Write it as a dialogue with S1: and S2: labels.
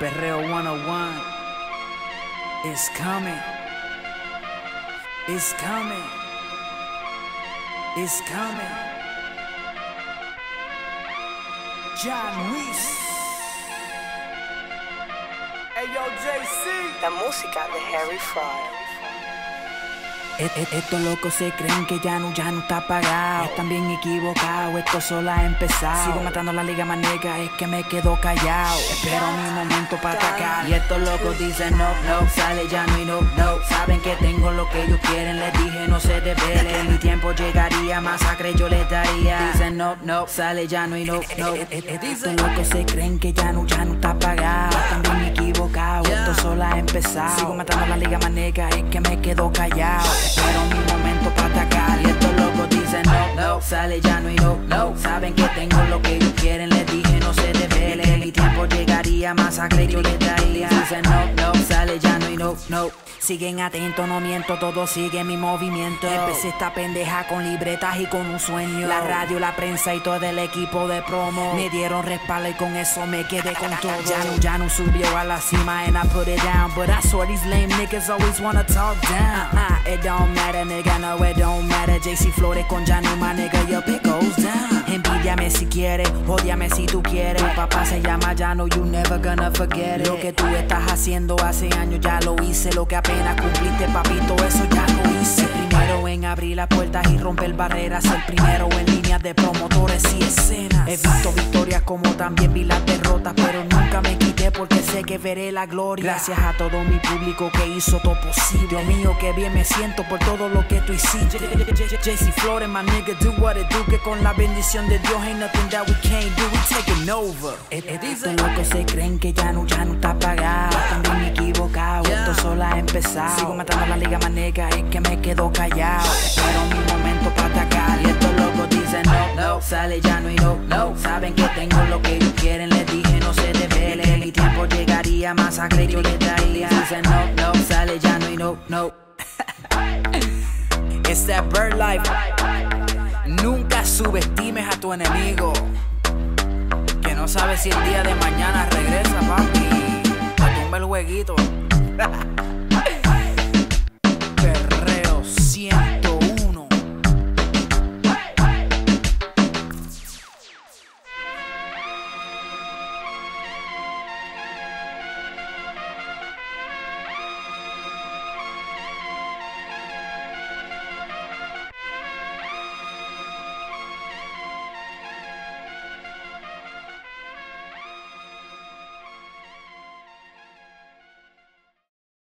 S1: Perreo 101 is coming. It's coming. It's coming. John Reese. Hey yo, JC.
S2: La música de Harry Fraud.
S1: E- e- Estos locos se creen que ya no, ya no está pagado. Están bien equivocados, esto solo ha empezado. Sigo matando la liga manega, es que me quedo callado. Espero mi momento para atacar. Y estos locos dicen no, no, sale ya no y no, no. Saben que tengo lo que ellos quieren, les dije no se desvelen. Mi tiempo llegaría, masacre yo les daría. Dicen no, no, sale ya no y no, no. Estos locos se creen que ya no, ya no está pagado. Están bien equivocados, Sigo matando la liga manega, es que me quedo callado. Espero mi momento para atacar. Y estos locos dicen no, no, sale ya no y no, no. Saben que tengo lo que ellos quieren, les dije no se desvelen. Mi tiempo llegaría, masacre yo les daría. Dicen no, no. Siguen atentos, no miento, todo sigue mi movimiento. Empecé esta pendeja con libretas y con un sueño. La radio, la prensa y todo el equipo de promo me dieron respaldo y con eso me quedé con todo. Ya no, ya no subió a la cima and I put it down. But I swear these lame niggas always wanna talk down. Uh, it don't matter, nigga, no, it don't matter. JC Flores con Janu, my nigga, your pick goes down. Envidiame si quieres, odiame si tú quieres. Tu papá se llama Jano, you never gonna forget. Lo que tú estás haciendo hace años ya lo hice. Lo que apenas cumpliste, papito, eso ya lo hice. Primero en abrir las puertas y romper barreras. El primero en líneas de promotores y escenas. He visto victorias como también vi las derrotas, pero nunca me quité porque sé que veré la gloria. Gracias a todo mi público que hizo todo posible. Dios mío, que bien me siento por todo lo que tú hiciste. JC Flores, my nigga, do what it do. Que con la bendición de Dios ain't nothing that we can't do. We taking over. Estos locos se creen que ya no, ya no está pagado. Sigo matando la liga manega, es que me quedo callado. Espero mi momento para atacar. Y estos locos dicen no, no, sale ya no y no, no. Saben que tengo lo que ellos quieren, les dije no se desvelen. Mi tiempo llegaría, masacre yo les daría. Dicen no, no, sale ya no y no, no. It's that bird life. Nunca subestimes a tu enemigo. Que no sabes si el día de mañana regresa, papi. A tumba el jueguito. Música